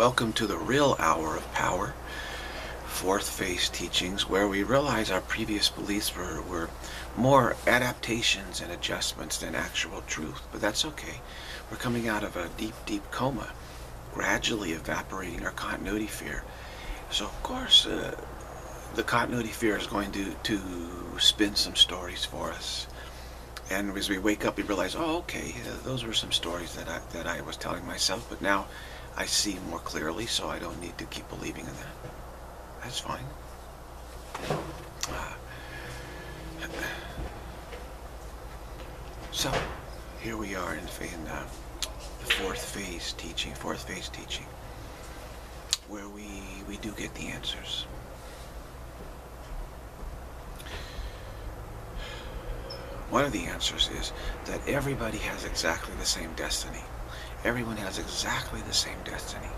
Welcome to the real hour of power, fourth phase teachings, where we realize our previous beliefs were, were more adaptations and adjustments than actual truth. But that's okay. We're coming out of a deep, deep coma, gradually evaporating our continuity fear. So, of course, uh, the continuity fear is going to, to spin some stories for us. And as we wake up, we realize, oh, okay, uh, those were some stories that I, that I was telling myself, but now I see more clearly, so I don't need to keep believing in that. That's fine. Uh, so, here we are in, in uh, the fourth phase teaching, fourth phase teaching, where we, we do get the answers. One of the answers is that everybody has exactly the same destiny. Everyone has exactly the same destiny.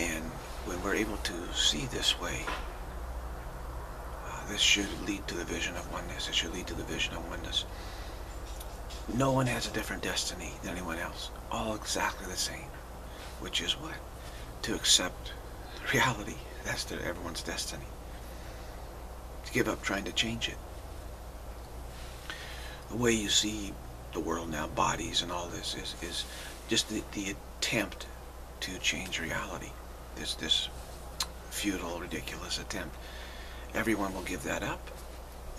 And when we're able to see this way, uh, this should lead to the vision of oneness. It should lead to the vision of oneness. No one has a different destiny than anyone else. All exactly the same. Which is what? To accept reality. That's the, everyone's destiny. To give up trying to change it. The way you see the world now, bodies and all this, is, is just the, the attempt to change reality. This, this futile, ridiculous attempt. Everyone will give that up.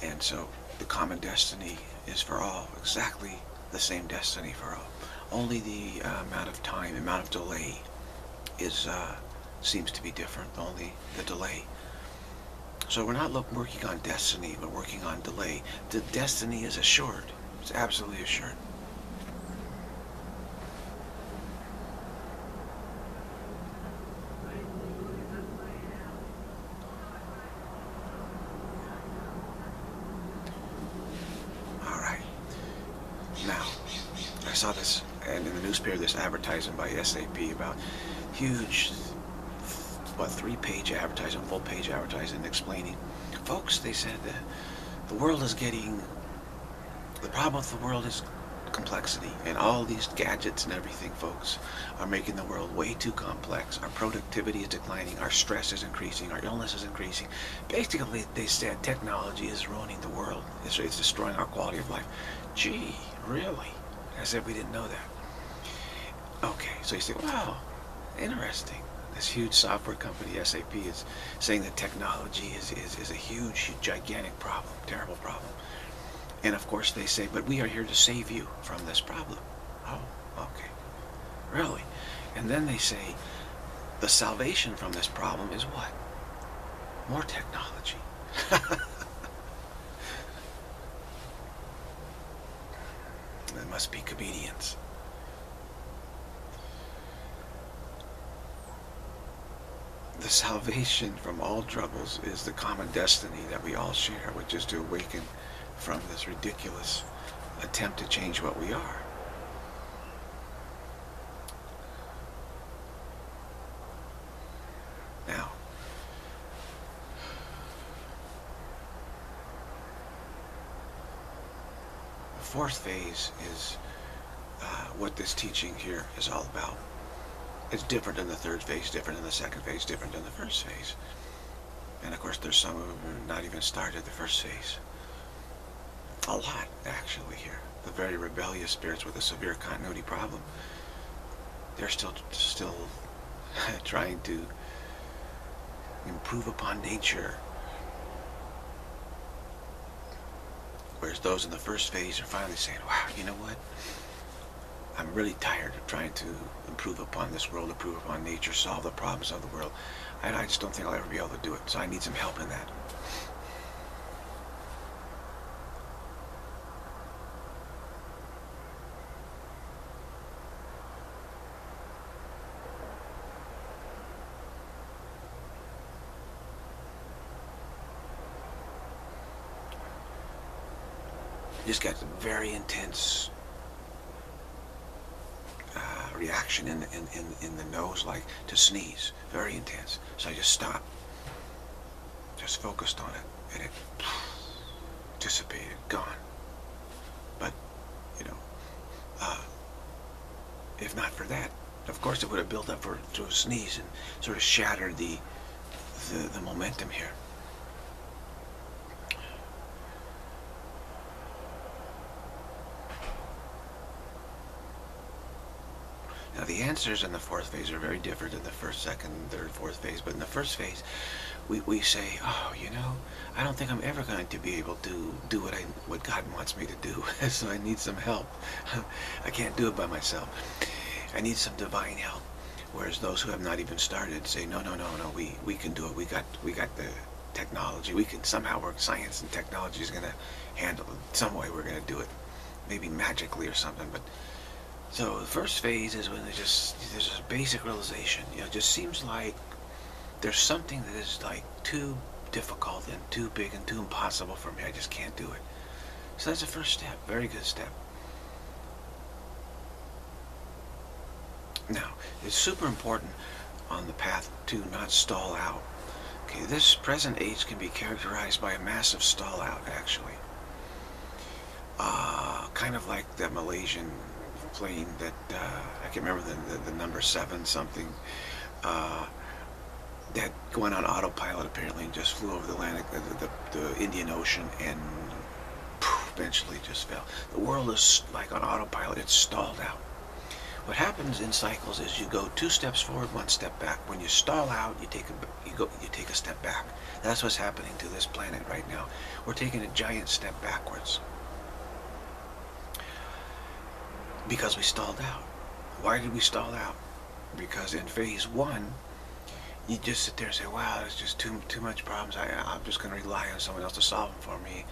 And so the common destiny is for all, exactly the same destiny for all. Only the uh, amount of time, amount of delay is uh, seems to be different, only the delay. So we're not working on destiny, but working on delay. The destiny is assured. It's absolutely assured. All right. Now, I saw this, and in the newspaper, this advertisement by SAP about huge, what, three-page advertisement, full-page advertisement explaining, folks, they said that the world is getting, the problem with the world is complexity, and all these gadgets and everything, folks, are making the world way too complex. Our productivity is declining, our stress is increasing, our illness is increasing. Basically, they said technology is ruining the world. It's, it's destroying our quality of life. Gee, really? i said we didn't know that. Okay, so you say, wow, interesting. This huge software company, SAP, is saying that technology is, is, is a huge, gigantic problem, terrible problem. And of course they say, but we are here to save you from this problem. Oh, okay. Really? And then they say, the salvation from this problem is what? More technology. they must be comedians. The salvation from all troubles is the common destiny that we all share, which is to awaken from this ridiculous attempt to change what we are. Now, the fourth phase is uh, what this teaching here is all about. It's different than the third phase, different than the second phase, different than the first phase. And of course, there's some of them who not even started the first phase. A lot, actually, here. The very rebellious spirits with a severe continuity problem. They're still, still trying to improve upon nature. Whereas those in the first phase are finally saying, wow, you know what? I'm really tired of trying to improve upon this world, improve upon nature, solve the problems of the world. And I just don't think I'll ever be able to do it. So I need some help in that. just got very intense uh, in the, in, in, in the nose, like to sneeze. Very intense. So I just stopped. Just focused on it. And it dissipated, gone. But, you know, uh, if not for that. Of course, it would have built up for, to a sneeze and sort of shattered the, the, the momentum here. The answers in the fourth phase are very different than the first, second, third, fourth phase. But in the first phase, we, we say, oh, you know, I don't think I'm ever going to be able to do what I what God wants me to do. so I need some help. I can't do it by myself. I need some divine help. Whereas those who have not even started say, no, no, no, no, we, we can do it. We got we got the technology. We can somehow work. Science and technology is going to handle it. Some way we're going to do it. Maybe magically or something. But so the first phase is when there's just there's a basic realization. You know, it just seems like there's something that is like too difficult and too big and too impossible for me. I just can't do it. So that's the first step. Very good step. Now, it's super important on the path to not stall out. Okay, this present age can be characterized by a massive stall out, actually. Uh, kind of like the Malaysian plane that uh, I can't remember the, the, the, number seven something uh, that went on autopilot apparently and just flew over the Atlantic, the, the, the Indian Ocean and poof, eventually just fell. The world is like on autopilot; it's stalled out. What happens in cycles is you go two steps forward, one step back. When you stall out, you take a you go you take a step back. That's what's happening to this planet right now. We're taking a giant step backwards. Because we stalled out. Why did we stall out? Because in phase one, you just sit there and say, wow, there's just too, too much problems. I, I'm just going to rely on someone else to solve them for me.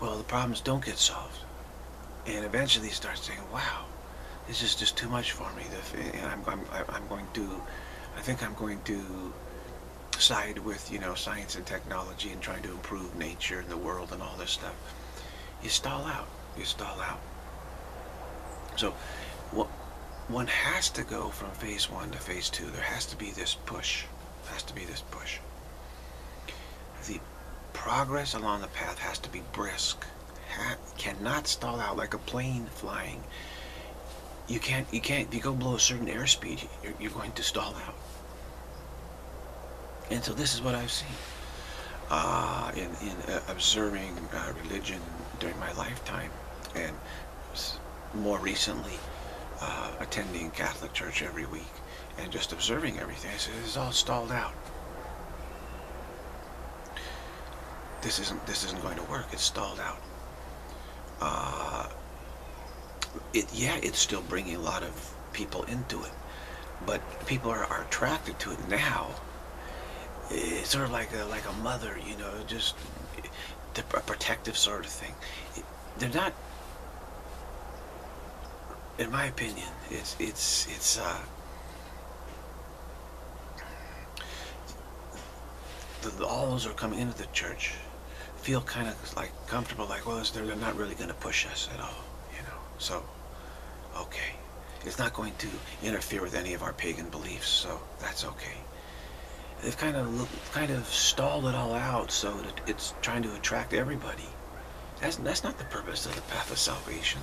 Well, the problems don't get solved. And eventually you start saying, wow, this is just too much for me. And I'm, I'm, I'm going to, I think I'm going to side with, you know, science and technology and trying to improve nature and the world and all this stuff. You stall out. You stall out. So one has to go from phase one to phase two. There has to be this push. Has to be this push. The progress along the path has to be brisk. Ha cannot stall out like a plane flying. You can't, you can't, if you go below a certain airspeed, you're, you're going to stall out. And so this is what I've seen uh, in, in uh, observing uh, religion during my lifetime. And more recently uh, attending Catholic Church every week and just observing everything. I said, this is all stalled out. This isn't this isn't going to work. It's stalled out. Uh, it yeah, it's still bringing a lot of people into it, but people are, are attracted to it now. It's sort of like a like a mother, you know, just a protective sort of thing. They're not in my opinion, it's it's it's uh, the, all those who are coming into the church feel kind of like comfortable, like well, they're, they're not really going to push us at all, you know. So, okay, it's not going to interfere with any of our pagan beliefs, so that's okay. They've kind of look, kind of stalled it all out, so that it's trying to attract everybody. That's that's not the purpose of the path of salvation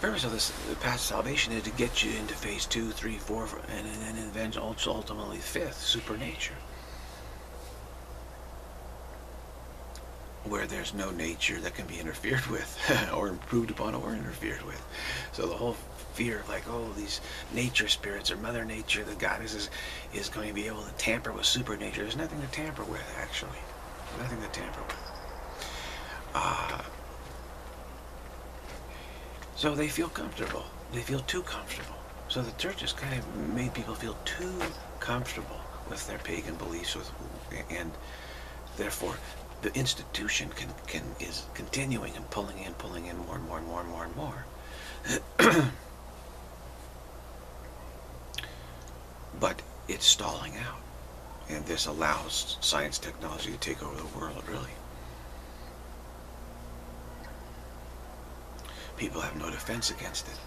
purpose of this path of salvation is to get you into phase two, three, four, and then ultimately fifth, supernature. Where there's no nature that can be interfered with, or improved upon, or interfered with. So the whole fear of like, oh, these nature spirits or Mother Nature, the goddess is, is going to be able to tamper with supernature. There's nothing to tamper with, actually. Nothing to tamper with. Uh, so they feel comfortable. They feel too comfortable. So the church has kind of made people feel too comfortable with their pagan beliefs, with, and therefore the institution can, can is continuing and pulling in, pulling in more and more and more and more and more. but it's stalling out, and this allows science technology to take over the world, really. People have no defense against it.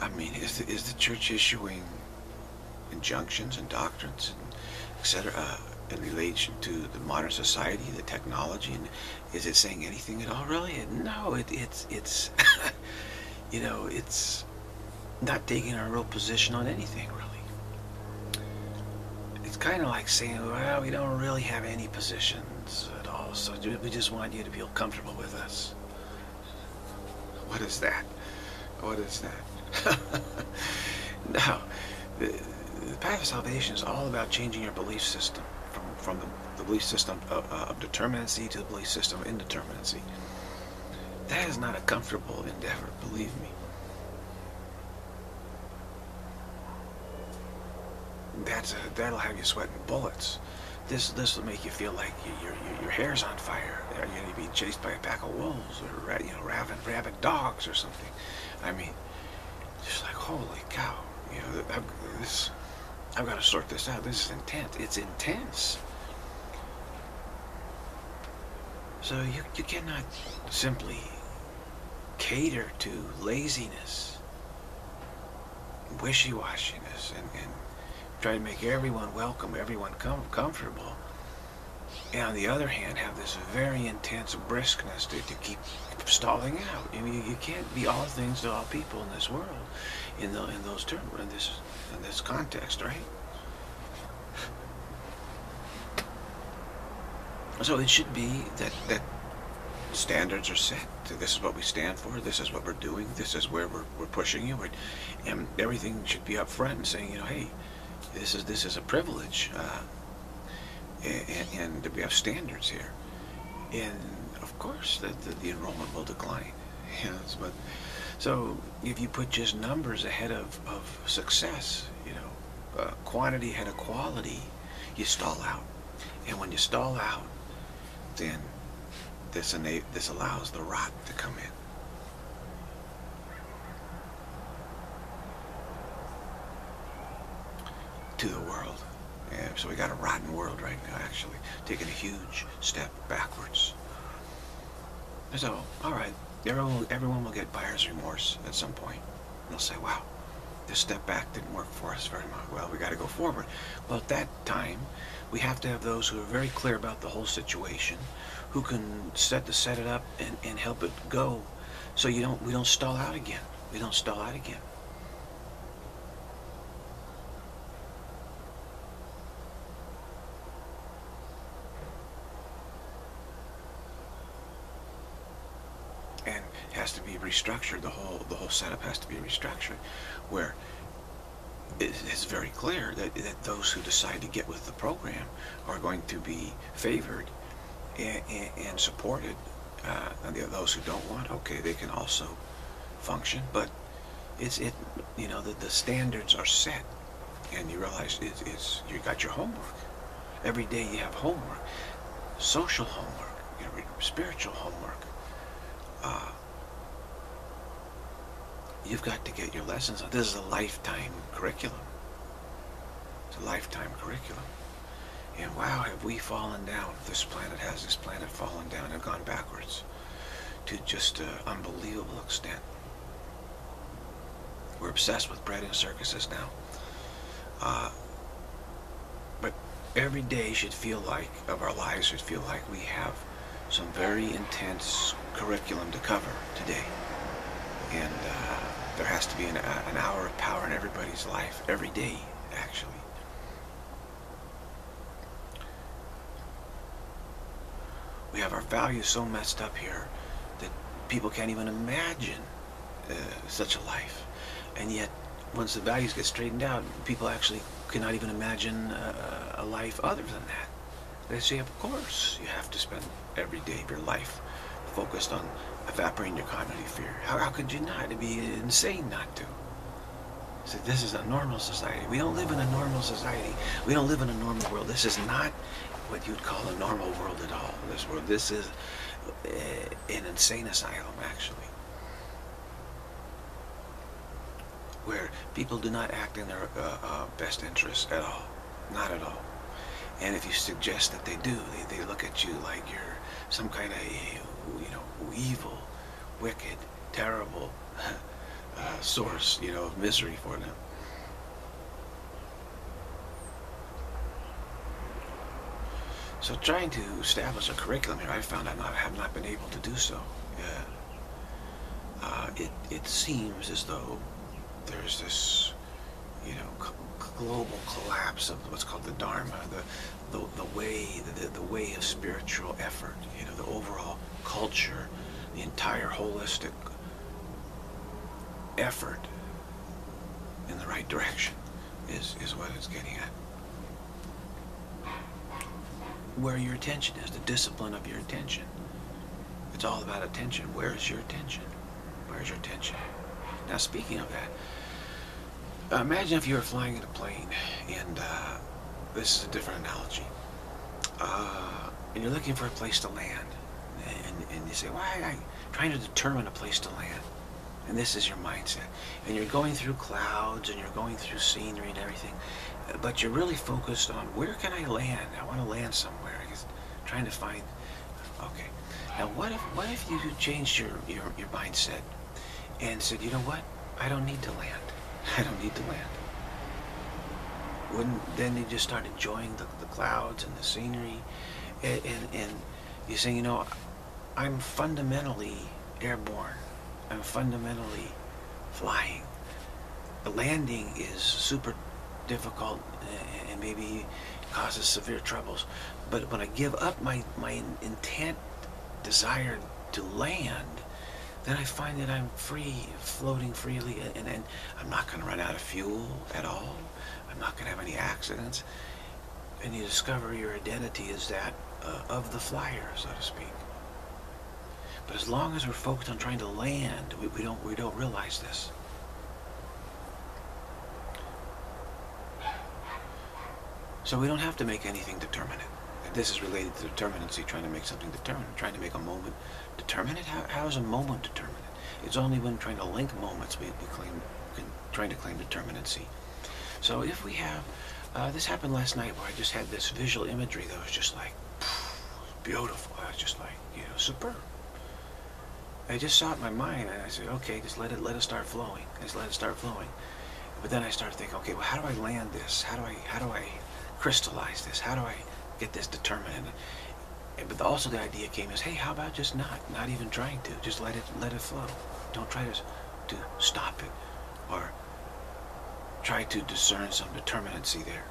I mean, is the, is the church issuing injunctions and doctrines and etc. Uh, in relation to the modern society, the technology, and is it saying anything at all? Really? No. It, it's it's you know it's not taking a real position on anything really. It's kind of like saying, well, we don't really have any positions at all, so we just want you to feel comfortable with us. What is that? What is that? no, the, the path of salvation is all about changing your belief system from, from the, the belief system of, uh, of determinacy to the belief system of indeterminacy. That is not a comfortable endeavor, believe me. That's a, that'll have you sweating bullets. This this will make you feel like your, your your hair's on fire. You're going to be chased by a pack of wolves or you know rabid rabid dogs or something. I mean, just like holy cow. You know I've, this. I've got to sort this out. This is intense. It's intense. So you you cannot simply cater to laziness, wishy-washiness, and, and try to make everyone welcome, everyone com comfortable. And on the other hand, have this very intense briskness to, to keep stalling out. I mean, you, can't be all things to all people in this world, in the in those terms, in this in this context, right? So it should be that that standards are set. This is what we stand for. This is what we're doing. This is where we're, we're pushing you. And everything should be up front and saying, you know, hey, this is this is a privilege, uh, and, and, we have standards here. And of course, the, the, the enrollment will decline. Yes, but so if you put just numbers ahead of, of success, you know, uh, quantity ahead of quality, you stall out. And when you stall out, then this, this allows the rot to come in. To the world. Yeah, so we got a rotten world right now, actually, taking a huge step backwards. So, all right, everyone, everyone will get buyer's remorse at some point. They'll say, wow, this step back didn't work for us very much. Well, we got to go forward. Well, at that time, we have to have those who are very clear about the whole situation, who can set to set it up and, and help it go so you don't we don't stall out again. We don't stall out again. And it has to be restructured. The whole the whole setup has to be restructured where it's very clear that, that those who decide to get with the program are going to be favored and, and supported. Uh, and those who don't want, okay, they can also function. But it's it, you know, the, the standards are set, and you realize it's, it's you got your homework. Every day you have homework, social homework, you know, spiritual homework. Uh, you've got to get your lessons. This is a lifetime curriculum. It's a lifetime curriculum. And wow, have we fallen down. This planet has this planet fallen down and gone backwards to just an unbelievable extent. We're obsessed with bread and circuses now. Uh, but every day should feel like, of our lives should feel like we have some very intense curriculum to cover today. And uh, there has to be an, an hour of power in everybody's life, every day, actually. We have our values so messed up here that people can't even imagine uh, such a life. And yet, once the values get straightened out, people actually cannot even imagine uh, a life other than that. They say, of course, you have to spend every day of your life focused on evaporating your cognitive fear. How, how could you not? It'd be insane not to. So this is a normal society. We don't live in a normal society. We don't live in a normal world. This is not what you'd call a normal world at all. This world, this is uh, an insane asylum, actually, where people do not act in their uh, uh, best interests at all, not at all. And if you suggest that they do, they, they look at you like you're some kind of, you know, evil, wicked, terrible uh, source, you know, of misery for them. So trying to establish a curriculum here, I found I have not been able to do so. Yeah. Uh, it, it seems as though there's this, you know, global collapse of what's called the Dharma, the, the, the way, the, the way of spiritual effort, you know, the overall culture, the entire holistic effort in the right direction is, is what it's getting at. Where your attention is, the discipline of your attention. It's all about attention. Where is your attention? Where's your attention? Now, speaking of that, imagine if you were flying in a plane, and uh, this is a different analogy, uh, and you're looking for a place to land, and, you say, why well, I'm trying to determine a place to land. And this is your mindset. And you're going through clouds and you're going through scenery and everything. But you're really focused on where can I land? I want to land somewhere. I'm trying to find. Okay. Now what if what if you changed your, your, your mindset and said, you know what? I don't need to land. I don't need to land. Wouldn't then you just start enjoying the, the clouds and the scenery and, and, and you say, you know, I'm fundamentally airborne. I'm fundamentally flying. The landing is super difficult and maybe causes severe troubles. But when I give up my, my intent, desire to land, then I find that I'm free, floating freely, and, and I'm not going to run out of fuel at all. I'm not going to have any accidents. And you discover your identity is that uh, of the flyer, so to speak. But as long as we're focused on trying to land, we, we don't we don't realize this. So we don't have to make anything determinate. This is related to determinacy, trying to make something determinate, trying to make a moment determinate. How, how is a moment determinate? It's only when trying to link moments we, we claim, trying to claim determinacy. So if we have, uh, this happened last night where I just had this visual imagery that was just like, beautiful. I was just like, you know, superb. I just saw it in my mind, and I said, okay, just let it let it start flowing. Just let it start flowing. But then I started thinking, okay, well, how do I land this? How do I how do I crystallize this? How do I get this determined? And, but also the idea came is, hey, how about just not, not even trying to, just let it let it flow. Don't try to to stop it or try to discern some determinacy there.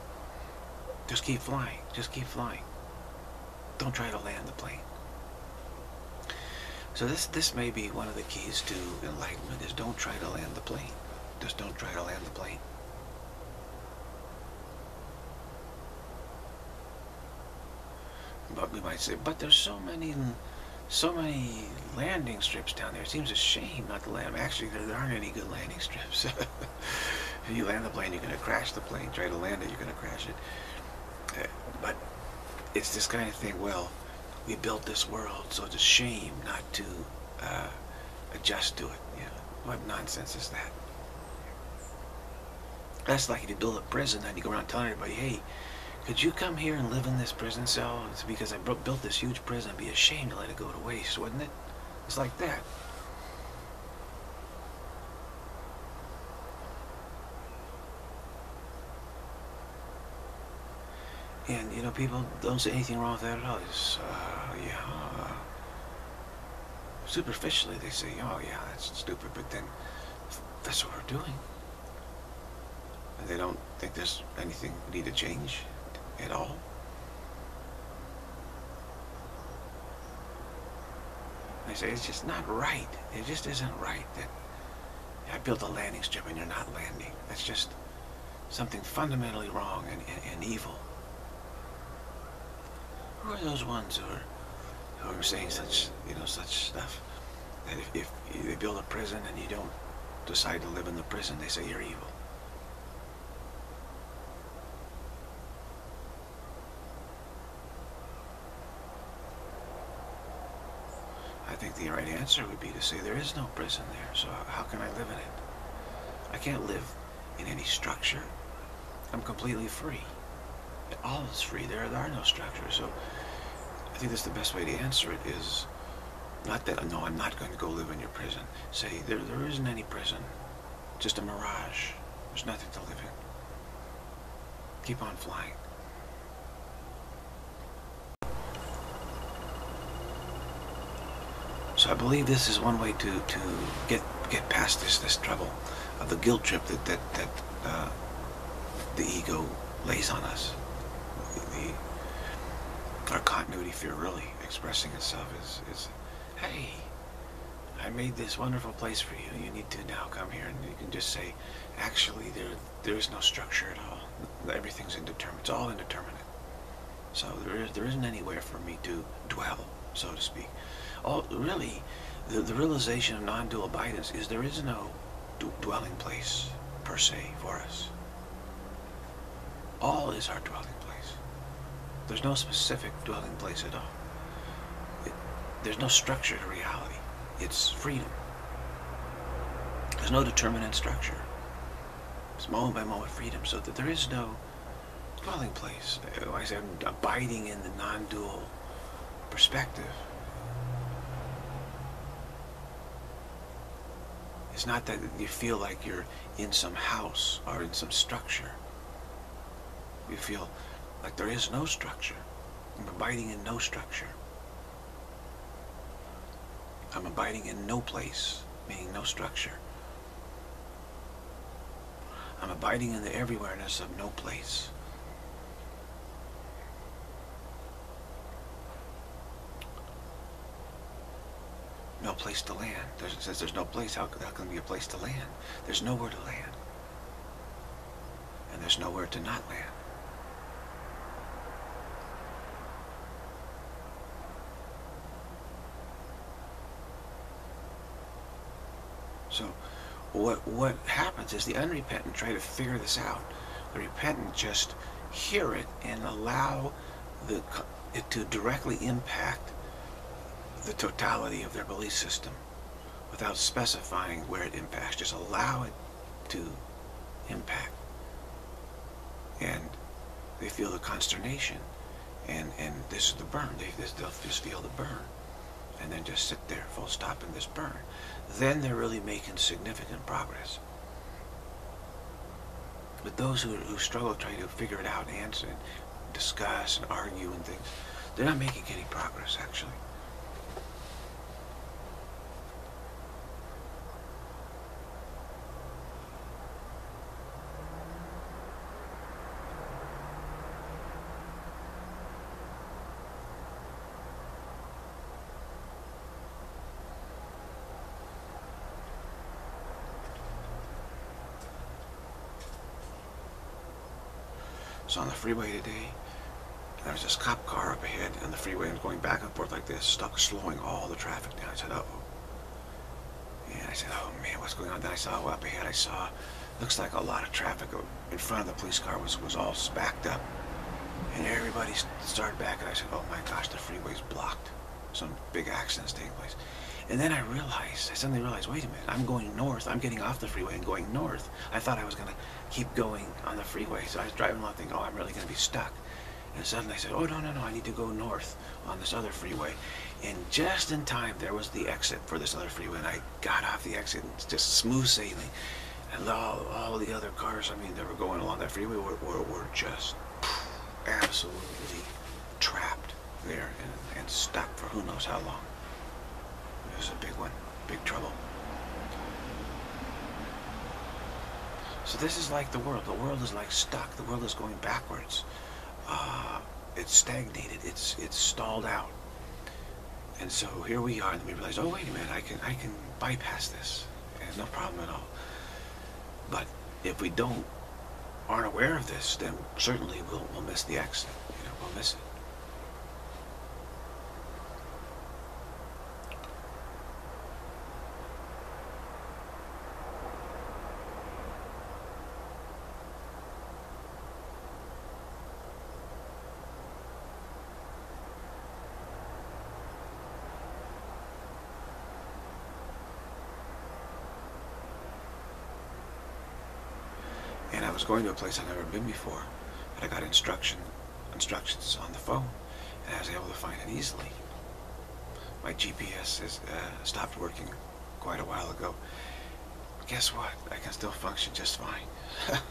Just keep flying. Just keep flying. Don't try to land the plane. So this, this may be one of the keys to enlightenment is don't try to land the plane. Just don't try to land the plane. But we might say, but there's so many, so many landing strips down there. It seems a shame not to land. Actually, there aren't any good landing strips. if you land the plane, you're going to crash the plane. Try to land it, you're going to crash it. Uh, but it's this kind of thing. Well, we built this world, so it's a shame not to uh, adjust to it. What nonsense is that? That's like if you build a prison and you go around telling everybody, hey, could you come here and live in this prison cell? It's because I built this huge prison. It'd be a shame to let it go to waste, wouldn't it? It's like that. And, you know, people don't say anything wrong with that at all. It's, uh, yeah. Uh, superficially, they say, oh, yeah, that's stupid. But then that's what we're doing. And they don't think there's anything need to change at all. They say, it's just not right. It just isn't right that I built a landing strip and you're not landing. That's just something fundamentally wrong and, and, and evil. Who are those ones who are who are saying such you know such stuff? That if, if they build a prison and you don't decide to live in the prison, they say you're evil. I think the right answer would be to say there is no prison there, so how can I live in it? I can't live in any structure. I'm completely free all is free. There, there are no structures. So think that's the best way to answer it is not that, no, I'm not going to go live in your prison. Say, there, there isn't any prison, just a mirage. There's nothing to live in. Keep on flying. So I believe this is one way to, to get get past this this trouble of the guilt trip that that, that uh, the ego lays on us. The, the, our continuity fear really expressing itself is, is, hey, I made this wonderful place for you. You need to now come here. And you can just say, actually, there there is no structure at all. Everything's indeterminate. It's all indeterminate. So there, is, there isn't anywhere for me to dwell, so to speak. All, really, the, the realization of non-dual abidance is there is no dwelling place, per se, for us. All is our dwelling. There's no specific dwelling place at all. It, there's no structure to reality. It's freedom. There's no determinate structure. It's moment by moment freedom, so that there is no dwelling place. Uh, I said abiding in the non-dual perspective. It's not that you feel like you're in some house or in some structure. You feel like there is no structure. I'm abiding in no structure. I'm abiding in no place, meaning no structure. I'm abiding in the everywhereness of no place. No place to land. There's, it says there's no place. How, how can there be a place to land? There's nowhere to land. And there's nowhere to not land. So what what happens is the unrepentant try to figure this out. The repentant just hear it and allow the it to directly impact the totality of their belief system without specifying where it impacts. Just allow it to impact. And they feel the consternation. And, and this is the burn. They, they'll just feel the burn. And then just sit there, full stop in this burn. Then they're really making significant progress. But those who, who struggle trying to figure it out and answer and discuss and argue and things, they're not making any progress, actually. On the freeway today, there was this cop car up ahead on the freeway and going back and forth like this, stuck slowing all the traffic down. I said, uh-oh. And I said, oh man, what's going on? Then I saw up ahead, I saw, looks like a lot of traffic in front of the police car was, was all backed up. And everybody started back and I said, oh my gosh, the freeway's blocked. Some big accident's taking place. And then I realized, I suddenly realized, wait a minute, I'm going north. I'm getting off the freeway and going north. I thought I was going to keep going on the freeway. So I was driving along thinking, oh, I'm really going to be stuck. And suddenly I said, oh, no, no, no, I need to go north on this other freeway. And just in time, there was the exit for this other freeway. And I got off the exit and just smooth sailing. And all, all the other cars, I mean, that were going along that freeway were, were, were just absolutely trapped there and, and stuck for who knows how long. Was a big one, big trouble. So this is like the world. The world is like stuck. The world is going backwards. Uh, it's stagnated. It's it's stalled out. And so here we are, and we realize, oh wait a minute, I can I can bypass this. And no problem at all. But if we don't aren't aware of this, then certainly we'll we'll miss the exit. You know, we'll miss it. Was going to a place I'd never been before, but I got instruction, instructions on the phone, and I was able to find it easily. My GPS has uh, stopped working quite a while ago. Guess what? I can still function just fine.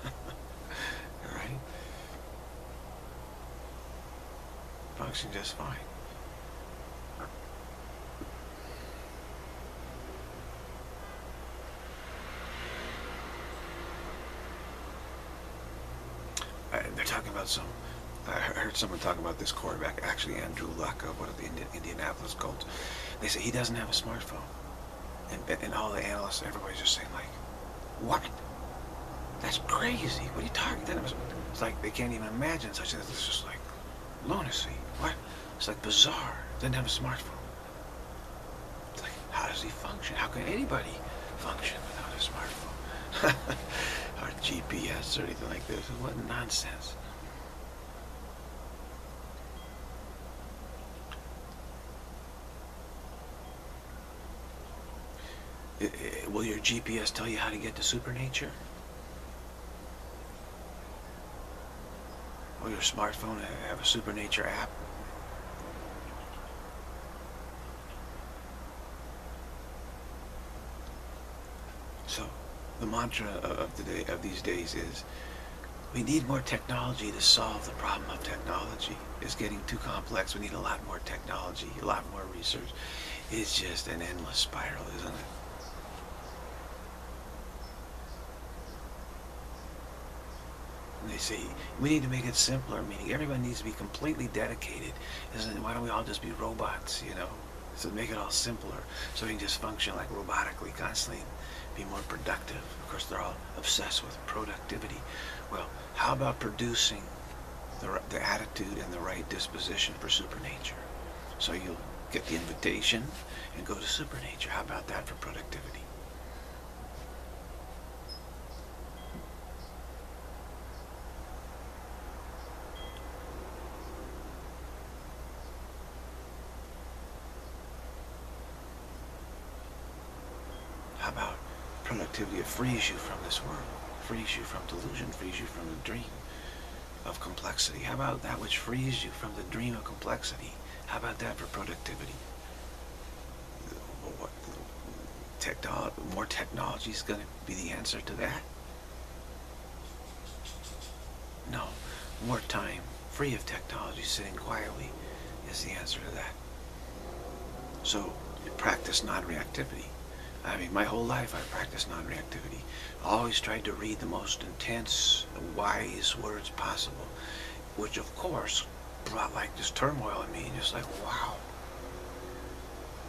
right? Function just fine. About some. I heard someone talking about this quarterback, actually Andrew Luck of one of the Indianapolis Colts. They say he doesn't have a smartphone, and and all the analysts, everybody's just saying like, what? That's crazy. What are you talking? It's like they can't even imagine such a thing. It's just like lunacy. What? It's like bizarre. Doesn't have a smartphone. It's like, how does he function? How can anybody function without a smartphone? GPS or anything like this. What nonsense. Will your GPS tell you how to get to supernature? Will your smartphone have a supernature app? So, the mantra of the day of these days is we need more technology to solve the problem of technology. It's getting too complex. We need a lot more technology, a lot more research. It's just an endless spiral, isn't it? they say we need to make it simpler, meaning everyone needs to be completely dedicated. Isn't why don't we all just be robots, you know? So make it all simpler, so we can just function like robotically, constantly, be more productive. Of course, they're all obsessed with productivity. Well, how about producing the, the attitude and the right disposition for supernature? So you'll get the invitation and go to supernature. How about that for productivity? How about productivity? It frees you from this world, frees you from delusion, frees you from the dream of complexity. How about that which frees you from the dream of complexity? How about that for productivity? What, technolo more technology is going to be the answer to that? No. More time, free of technology, sitting quietly is the answer to that. So, practice non-reactivity. I mean, my whole life I practiced non-reactivity. Always tried to read the most intense, wise words possible, which of course brought like this turmoil in me, and just like, wow.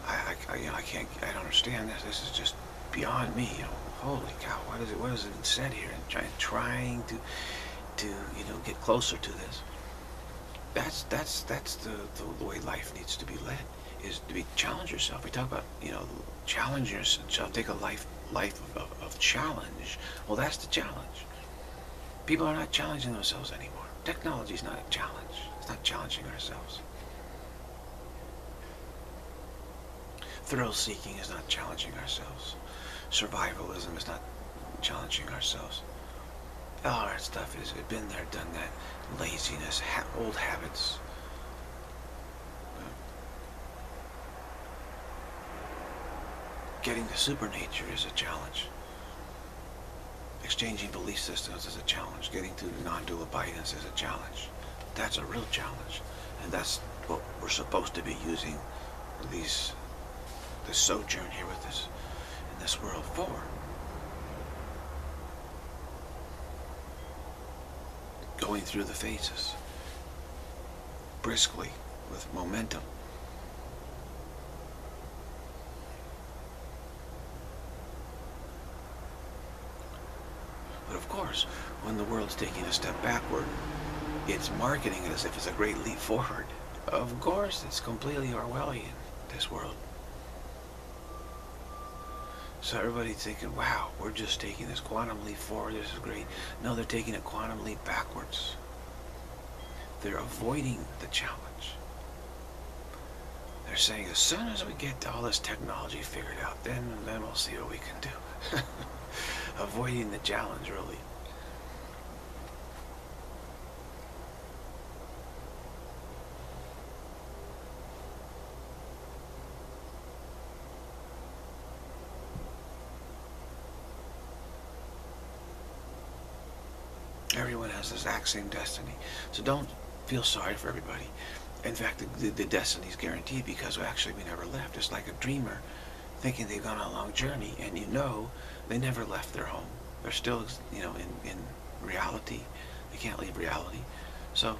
I, I, you know, I can't, I don't understand this. This is just beyond me. You know, holy cow, what is it? What is it said here? And trying, trying to, to, you know, get closer to this. That's that's that's the, the, the way life needs to be led is to be challenge yourself. We talk about you know challenge yourself. Take a life life of, of, of challenge. Well, that's the challenge. People are not challenging themselves anymore. Technology is not a challenge. It's not challenging ourselves. Thrill seeking is not challenging ourselves. Survivalism is not challenging ourselves. All that stuff is been there, done that. Laziness, ha old habits, Getting to supernature is a challenge. Exchanging belief systems is a challenge. Getting to non-dual abidance is a challenge. That's a real challenge. And that's what we're supposed to be using these the sojourn here with us in this world for. Going through the phases briskly with momentum. But of course, when the world's taking a step backward, it's marketing it as if it's a great leap forward. Of course, it's completely Orwellian, this world. So everybody's thinking, wow, we're just taking this quantum leap forward, this is great. No, they're taking a quantum leap backwards. They're avoiding the challenge. They're saying as soon as we get all this technology figured out, then, then we'll see what we can do. avoiding the challenge, really. Everyone has the exact same destiny. So don't feel sorry for everybody. In fact, the, the destiny is guaranteed because actually we never left. It's like a dreamer thinking they've gone on a long journey and you know they never left their home. They're still, you know, in, in reality. They can't leave reality. So,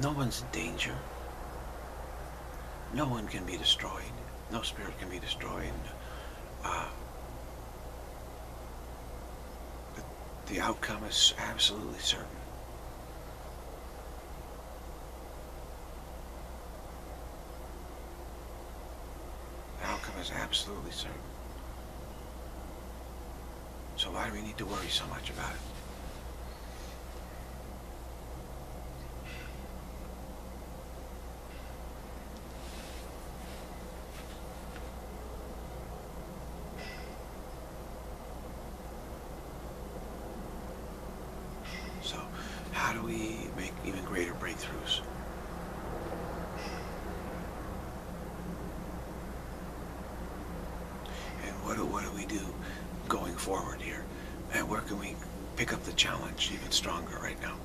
no one's in danger. No one can be destroyed. No spirit can be destroyed. Uh, the, outcome is absolutely certain. The outcome is absolutely certain. So why do we need to worry so much about it? So how do we make breakthroughs? And what do, what do we do going forward here? And where can we pick up the challenge even stronger right now?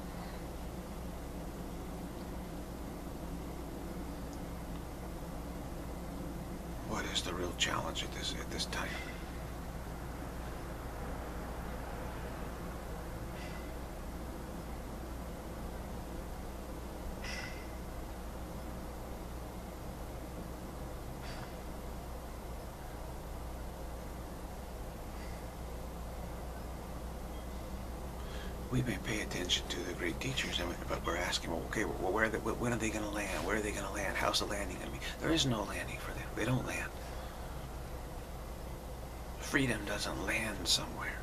What is the real challenge at this at this time? we may pay attention to the great teachers, but we're asking, well, okay, well, where, the, when are they going to land? Where are they going to land? How's the landing going to be? There is no landing for them. They don't land. Freedom doesn't land somewhere.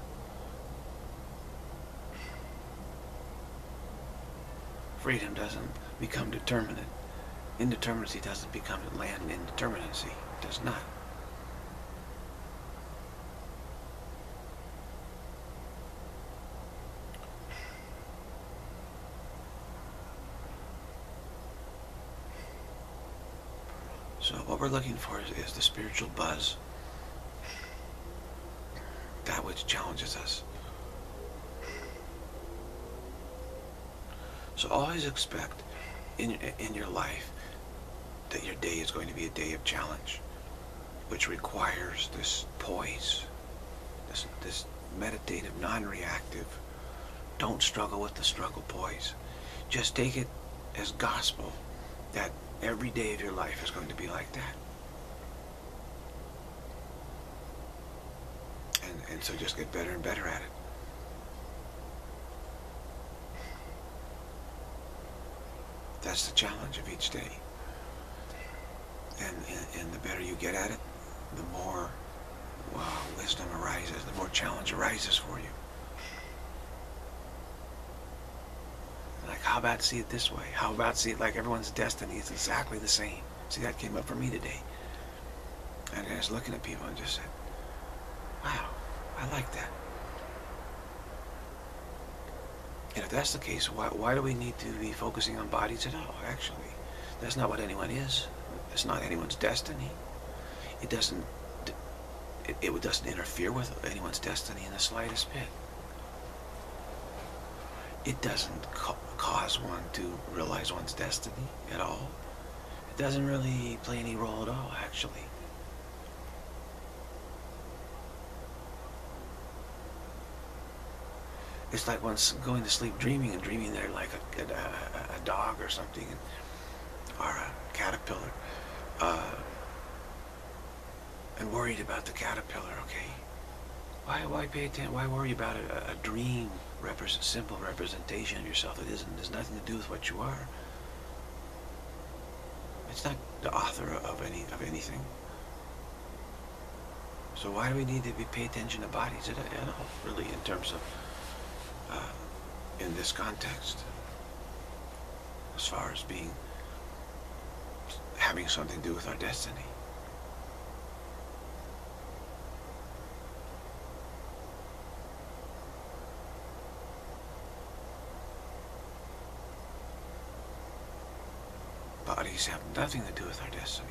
Freedom doesn't become determinate. Indeterminacy doesn't become land indeterminacy. It does not. So what we're looking for is, is the spiritual buzz. That which challenges us. So always expect in, in your life that your day is going to be a day of challenge, which requires this poise, this, this meditative, non-reactive, don't struggle with the struggle poise. Just take it as gospel that every day of your life is going to be like that. And, and so just get better and better at it. That's the challenge of each day. And, and, and the better you get at it, the more wow, wisdom arises, the more challenge arises for you. Like, how about see it this way? How about see it like everyone's destiny is exactly the same? See, that came up for me today. And I was looking at people and just said, wow, I like that. And if that's the case, why, why do we need to be focusing on bodies at all, actually? That's not what anyone is. It's not anyone's destiny. It doesn't, it, it doesn't interfere with anyone's destiny in the slightest bit. It doesn't cause one to realize one's destiny at all. It doesn't really play any role at all, actually. It's like one's going to sleep dreaming and dreaming they're like a, a, a dog or something, or a caterpillar, uh, and worried about the caterpillar, okay? Why, why pay attention? Why worry about a, a dream, represent, simple representation of yourself that isn't, has nothing to do with what you are? It's not the author of any of anything. So why do we need to be pay attention to bodies at, at all, really, in terms of, uh, in this context, as far as being, having something to do with our destiny? Bodies have nothing to do with our destiny.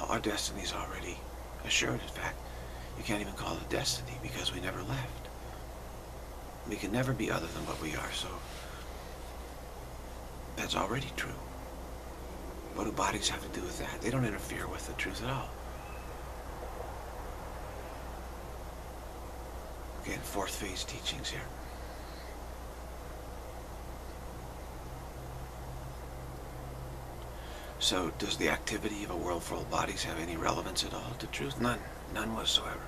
Our destiny is already assured. In fact, you can't even call it a destiny because we never left. We can never be other than what we are, so that's already true. What do bodies have to do with that? They don't interfere with the truth at all. Again, fourth phase teachings here. So does the activity of a world full of bodies have any relevance at all to truth? None. None whatsoever.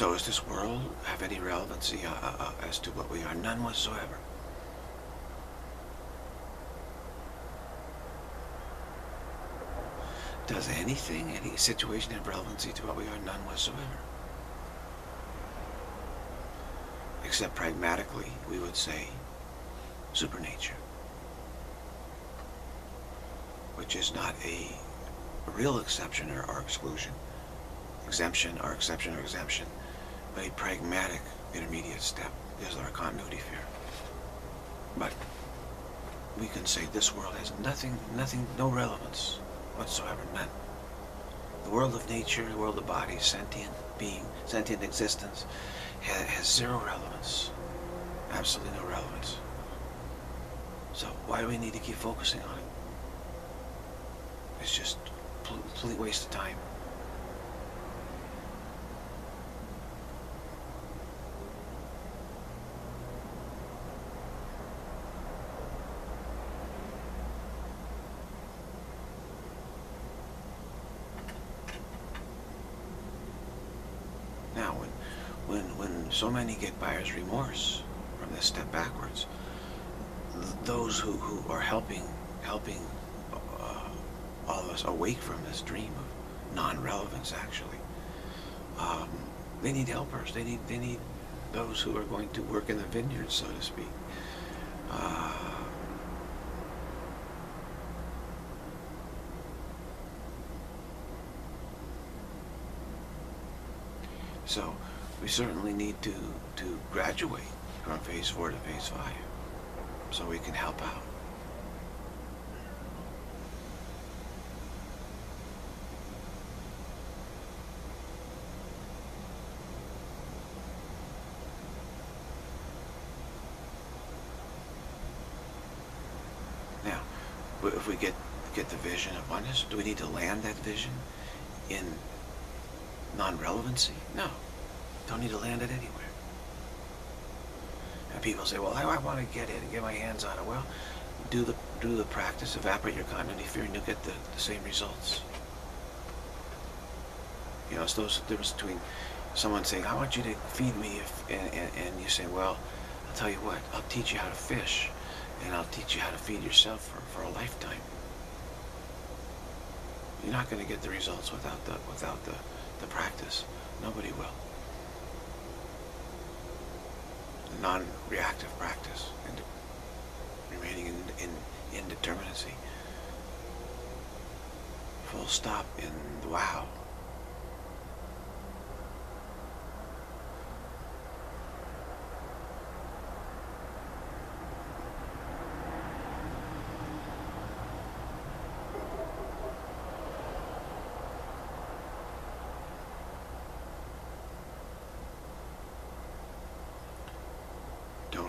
So does this world have any relevancy uh, uh, uh, as to what we are? None whatsoever. Does anything, any situation have relevancy to what we are? None whatsoever. Except pragmatically, we would say supernature. Which is not a real exception or, or exclusion. Exemption or exception or exemption a pragmatic intermediate step is our continuity fear. But we can say this world has nothing, nothing, no relevance whatsoever, none. The world of nature, the world of bodies, sentient being, sentient existence, has, has zero relevance. Absolutely no relevance. So why do we need to keep focusing on it? It's just complete waste of time. So many get buyer's remorse from this step backwards. Those who, who are helping, helping uh, all of us awake from this dream of non-relevance, actually, um, they need helpers. They need, they need those who are going to work in the vineyard, so to speak. Uh, so we certainly need to, to graduate from phase four to phase five so we can help out. Now, if we get get the vision of oneness, do we need to land that vision in non-relevancy? No. Don't need to land it anywhere. And people say, well, I, I want to get it and get my hands on it. Well, do the do the practice, evaporate your continuity fear, and you'll get the, the same results. You know, it's those difference between someone saying, I want you to feed me, if, and, and, and you say, well, I'll tell you what, I'll teach you how to fish, and I'll teach you how to feed yourself for, for a lifetime. You're not going to get the results without the, without the, the practice. Nobody will. Non-reactive practice and remaining in, in indeterminacy. Full stop in the wow.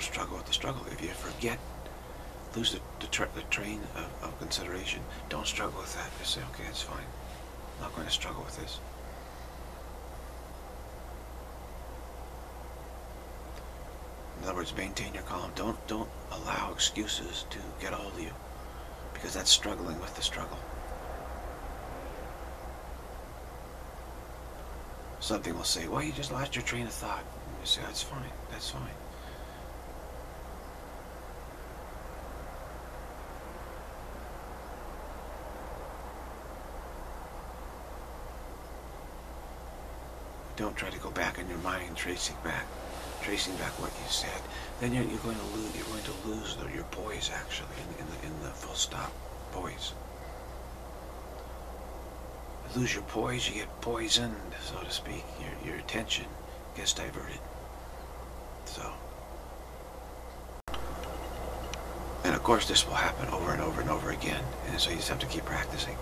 don't struggle with the struggle. If you forget, lose the, the, tra the train of, of, consideration, don't struggle with that. Just say, okay, it's fine. I'm not going to struggle with this. In other words, maintain your calm. Don't don't allow excuses to get a hold of you, because that's struggling with the struggle. Something will say, well, you just lost your train of thought. You say, that's fine, that's fine. Don't try to go back in your mind, tracing back, tracing back what you said. Then you're, you're going to lose. You're going to lose the, your poise, actually, in, in, the, in the full stop poise. You lose your poise, you get poisoned, so to speak. Your your attention gets diverted. So. And of course, this will happen over and over and over again, and so you just have to keep practicing.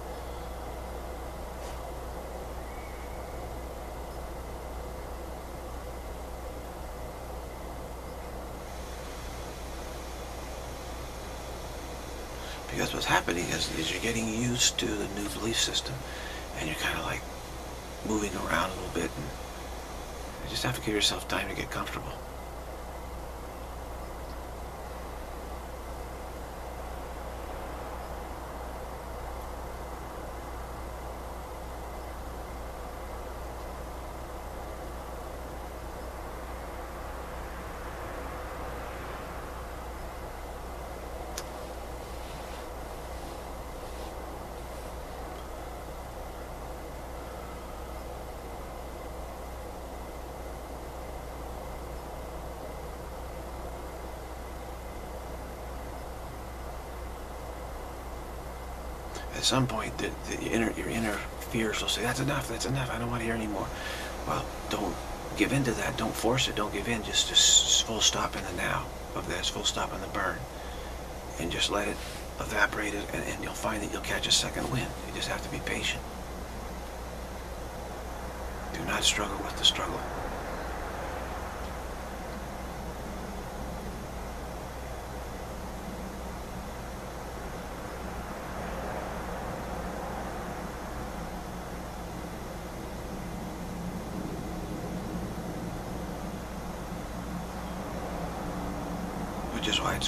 Because what's happening is, is you're getting used to the new belief system and you're kind of like moving around a little bit and you just have to give yourself time to get comfortable. at some point the, the inner, your inner fears will say, that's enough, that's enough, I don't want to hear anymore. Well, don't give in to that. Don't force it. Don't give in. Just, just full stop in the now of this, full stop in the burn. And just let it evaporate it, and, and you'll find that you'll catch a second wind. You just have to be patient. Do not struggle with the struggle.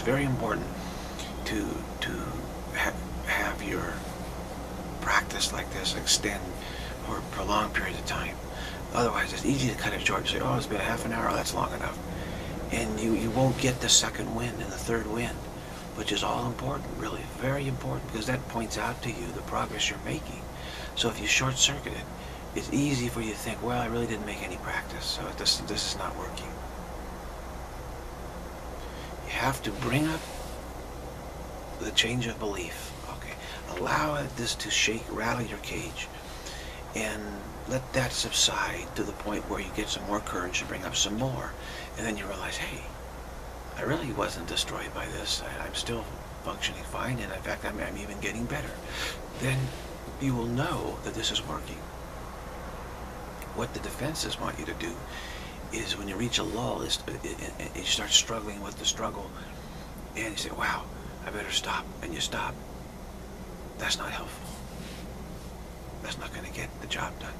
Very important to to ha have your practice like this extend for a prolonged period of time. Otherwise, it's easy to cut it short say, oh, it's been half an hour, that's long enough. And you, you won't get the second wind and the third wind, which is all important, really, very important, because that points out to you the progress you're making. So if you short-circuit it, it's easy for you to think, well, I really didn't make any practice, so this, this is not working have to bring up the change of belief. Okay, allow this to shake, rattle your cage, and let that subside to the point where you get some more courage to bring up some more, and then you realize, hey, I really wasn't destroyed by this. I, am still functioning fine, and in fact, I'm, I'm even getting better. Then you will know that this is working. What the defenses want you to do is when you reach a lull, is you start struggling with the struggle, and you say, wow, I better stop, and you stop. That's not helpful. That's not going to get the job done.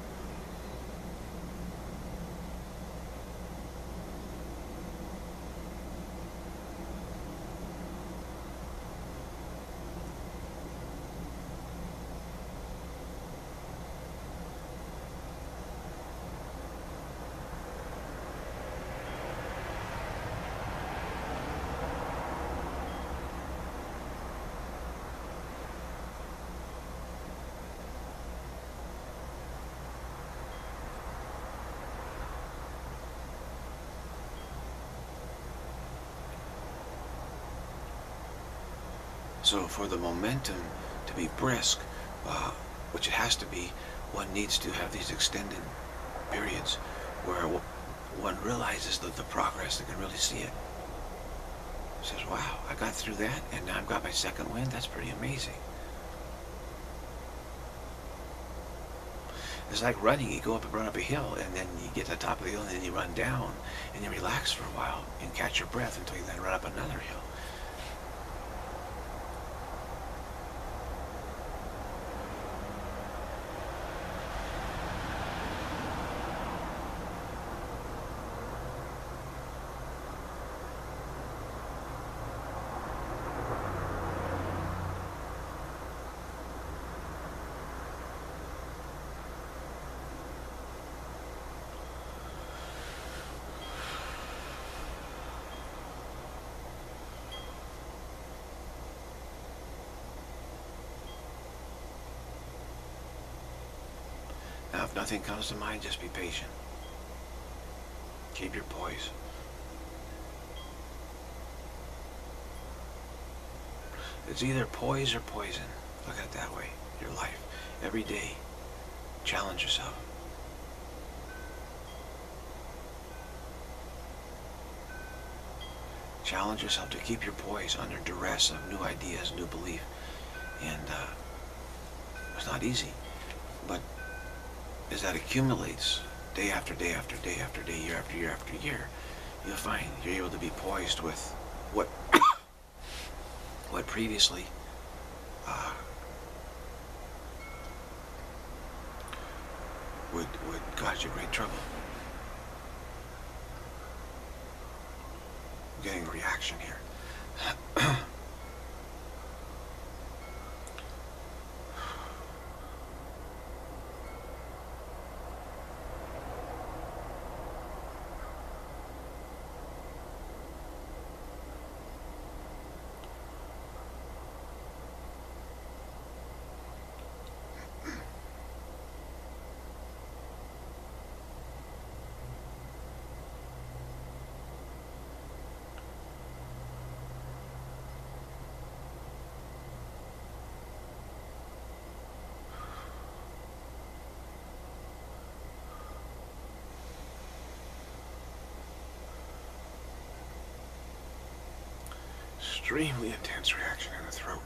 So for the momentum to be brisk, uh, which it has to be, one needs to have these extended periods where one realizes the, the progress, they can really see it. Says, wow, I got through that, and now I've got my second wind. That's pretty amazing. It's like running. You go up and run up a hill, and then you get to the top of the hill, and then you run down, and you relax for a while and catch your breath until you then run up another hill. Now, if nothing comes to mind, just be patient. Keep your poise. It's either poise or poison. Look at it that way. Your life. Every day. Challenge yourself. Challenge yourself to keep your poise under duress of new ideas, new belief. And uh, it's not easy. As that accumulates day after day after day after day, year after year after year, you'll find you're able to be poised with what what previously uh, would, would cause you great trouble. I'm getting a reaction here. Extremely intense reaction in the throat.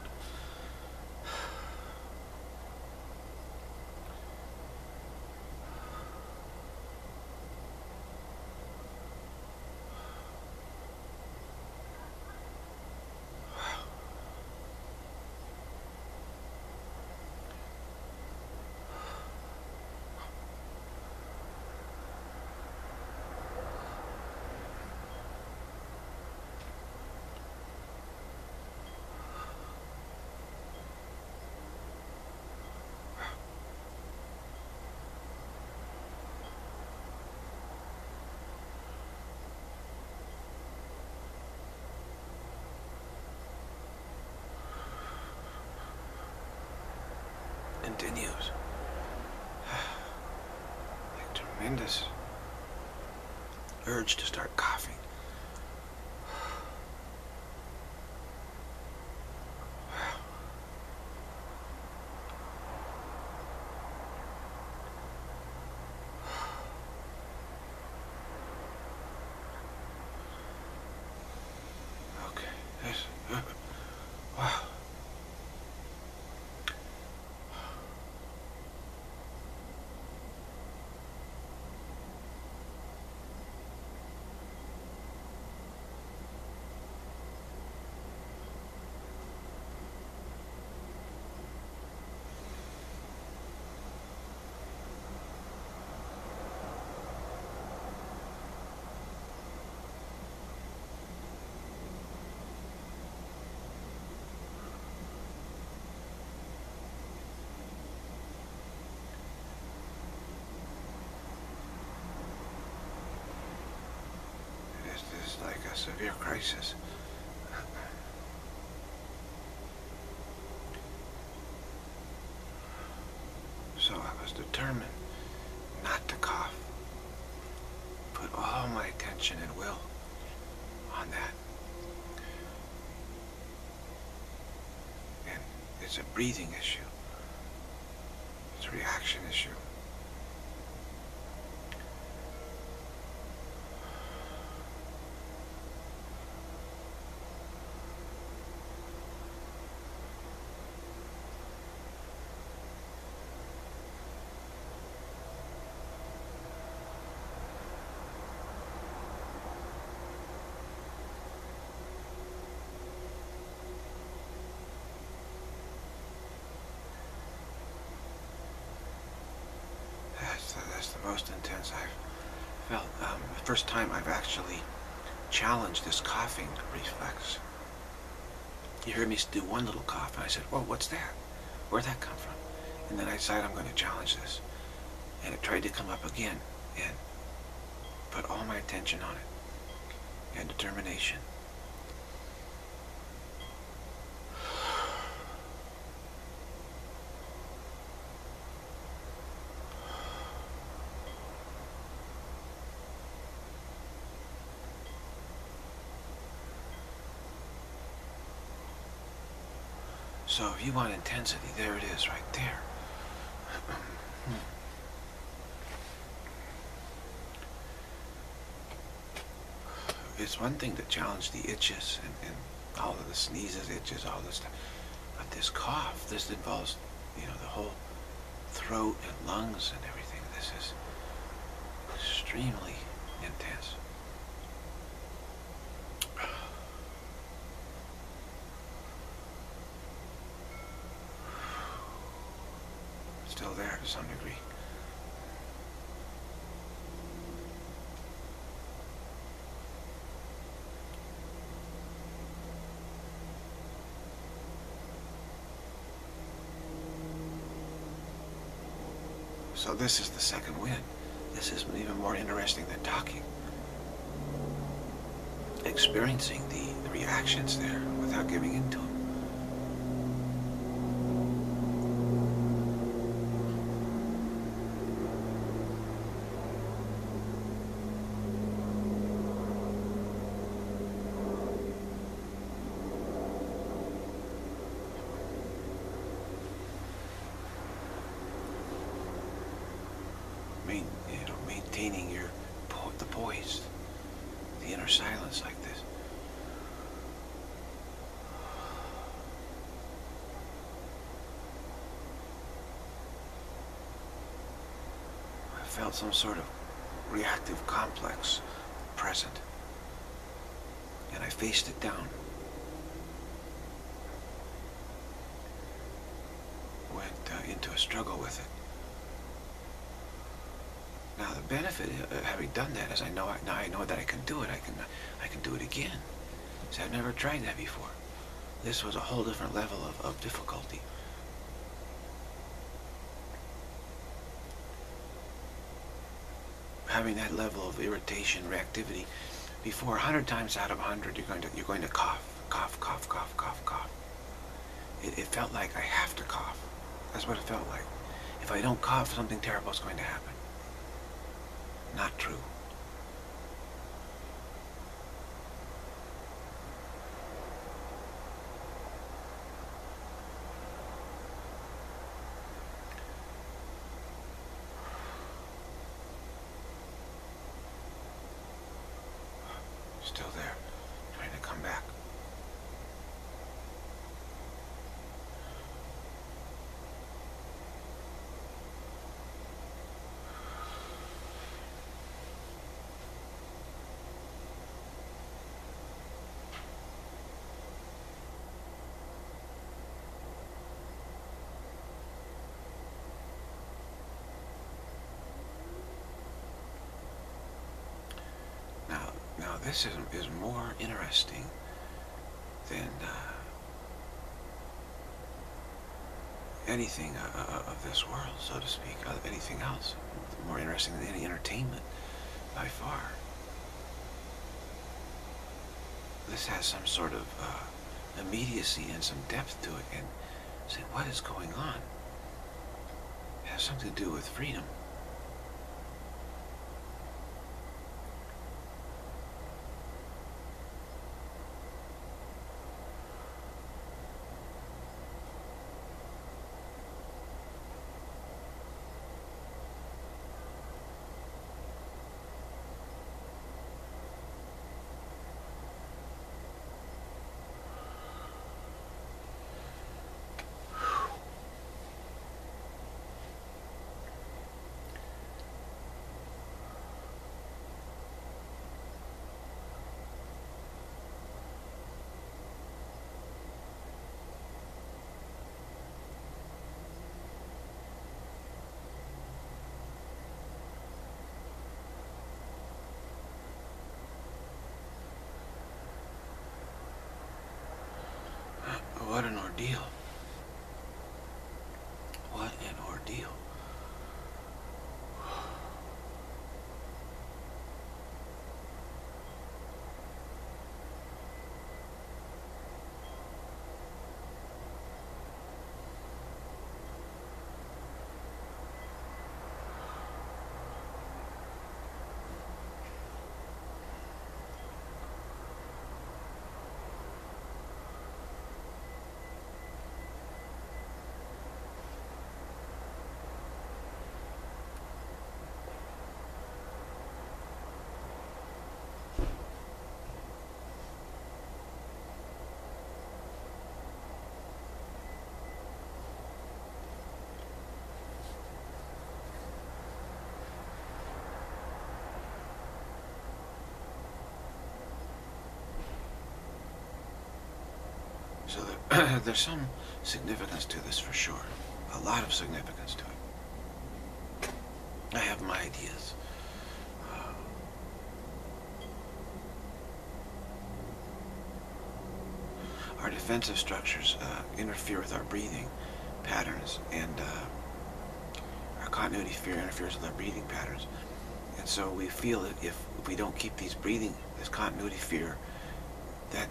Tremendous urge to start coughing. Okay, this, wow. This is like a severe crisis. So I was determined not to cough. Put all my attention and will on that. And it's a breathing issue. It's a reaction issue. That's the, that's the most intense I've felt. Um, the first time I've actually challenged this coughing reflex. You heard me do one little cough, and I said, "Whoa, what's that? Where'd that come from?" And then I decided I'm going to challenge this, and it tried to come up again, and put all my attention on it and determination. So if you want intensity, there it is right there. It's one thing to challenge the itches and, and all of the sneezes, itches, all this stuff. But this cough, this involves, you know, the whole throat and lungs and everything. This is extremely intense. there to some degree. So this is the second win. This is even more interesting than talking. Experiencing the, reactions there without giving in to them. main, you know, maintaining your po the poise, the inner silence like this. I felt some sort of reactive complex present, and I faced it down. Went uh, into a struggle with it. Now the benefit of having done that is I know now I know that I can do it. I can I can do it again. See, I've never tried that before. This was a whole different level of, of difficulty. Having that level of irritation, reactivity, before a hundred times out of a hundred, you're going to you're going to cough, cough, cough, cough, cough, cough. It, it felt like I have to cough. That's what it felt like. If I don't cough, something terrible is going to happen. Not true. Still there, trying to come back. Now, now this is, is more interesting than uh, anything uh, uh, of this world, so to speak, of anything else. More interesting than any entertainment, by far. This has some sort of uh, immediacy and some depth to it, and say, what is going on? It has something to do with freedom. What an ordeal. What an ordeal. So there, there's some significance to this for sure. A lot of significance to it. I have my ideas. Uh, our defensive structures uh, interfere with our breathing patterns, and uh, our continuity fear interferes with our breathing patterns. And so we feel that if we don't keep these breathing, this continuity fear, that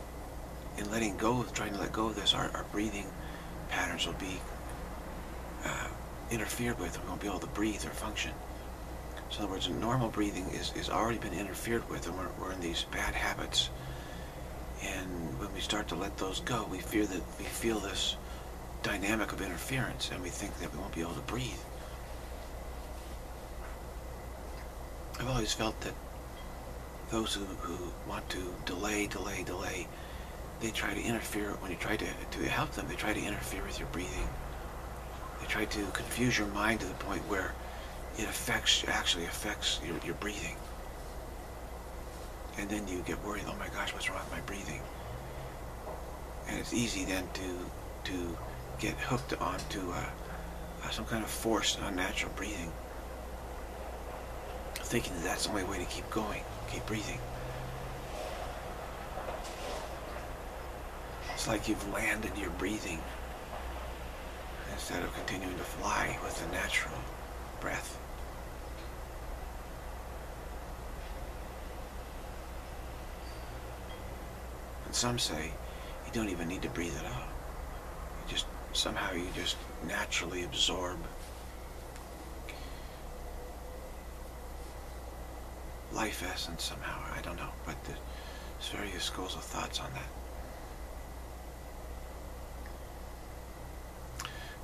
in letting go of, trying to let go of this, our, our breathing patterns will be uh, interfered with. We won't be able to breathe or function. So in other words, normal breathing is, is already been interfered with, and we're, we're in these bad habits. And when we start to let those go, we fear that we feel this dynamic of interference, and we think that we won't be able to breathe. I've always felt that those who, who want to delay, delay, delay, they try to interfere, when you try to, to help them, they try to interfere with your breathing. They try to confuse your mind to the point where it affects, actually affects your, your breathing. And then you get worried, oh my gosh, what's wrong with my breathing? And it's easy then to, to get hooked onto uh, uh, some kind of forced, unnatural breathing thinking that that's the only way to keep going, keep breathing. Like you've landed your breathing instead of continuing to fly with the natural breath. And some say you don't even need to breathe at all. You just, somehow you just naturally absorb life essence somehow. I don't know, but there's various schools of thoughts on that.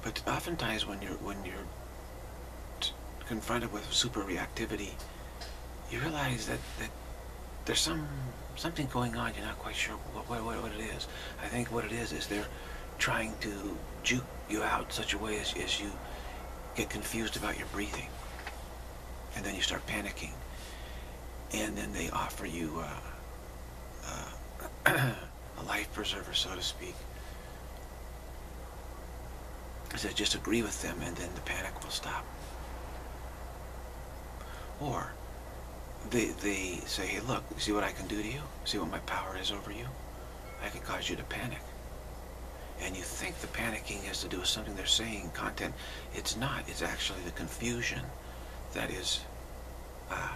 But oftentimes, when you're when you're confronted with super reactivity, you realize that that there's some something going on. You're not quite sure what what, what it is. I think what it is is they're trying to juke you out in such a way as, as you get confused about your breathing, and then you start panicking and then they offer you uh, uh, a life preserver, so to speak. So just agree with them and then the panic will stop. Or they, they say, hey, look, see what I can do to you? See what my power is over you? I can cause you to panic. And you think the panicking has to do with something they're saying, content. It's not. It's actually the confusion that is uh,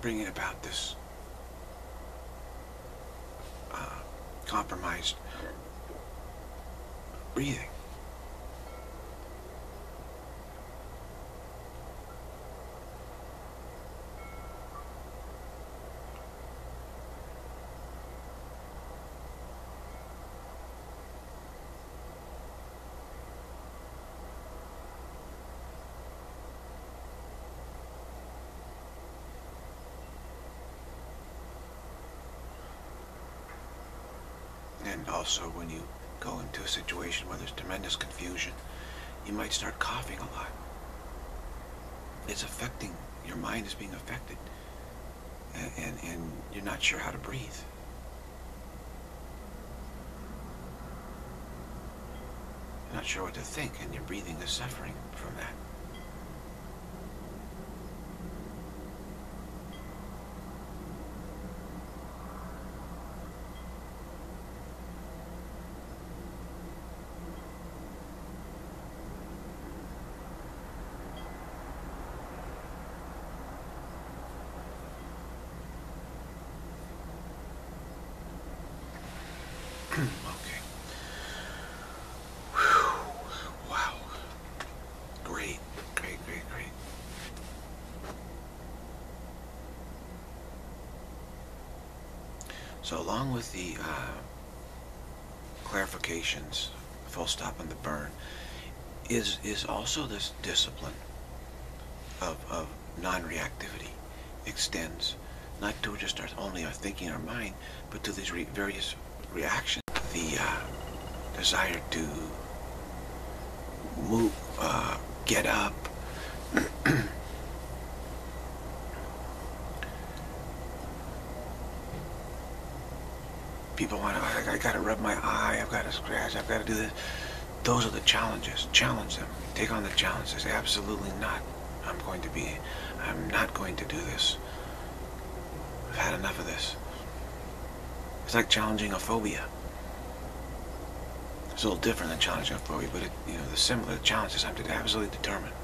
bringing about this uh, compromised breathing. And also when you into a situation where there's tremendous confusion, you might start coughing a lot. It's affecting, your mind is being affected. And, and, and you're not sure how to breathe. You're not sure what to think, and your breathing is suffering from that. okay. Whew. Wow. Great, great, great, great. So along with the uh, clarifications, full stop on the burn, is is also this discipline of, of non-reactivity extends not to just our, only our thinking, our mind, but to these re various reactions. The uh, desire to move, uh, get up, people want to, I, I got to rub my eye, I've got to scratch, I've got to do this. those are the challenges. Challenge them. Take on the challenges. Absolutely not. I'm going to be, I'm not going to do this. I've had enough of this. It's like challenging a phobia. It's a little different than challenging a phobia, but it, you know, the similar challenges I'm absolutely determined.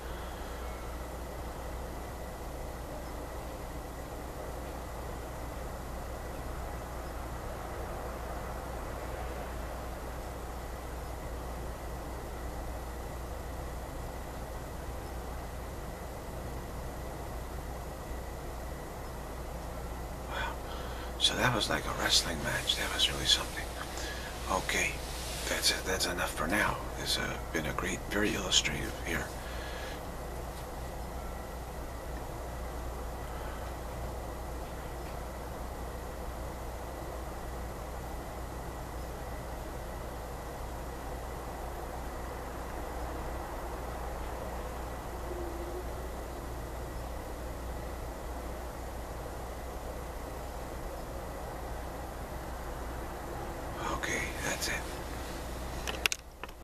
So that was like a wrestling match. That was really something. Okay, that's. That's enough for now. It's uh, been a great, very illustrative here.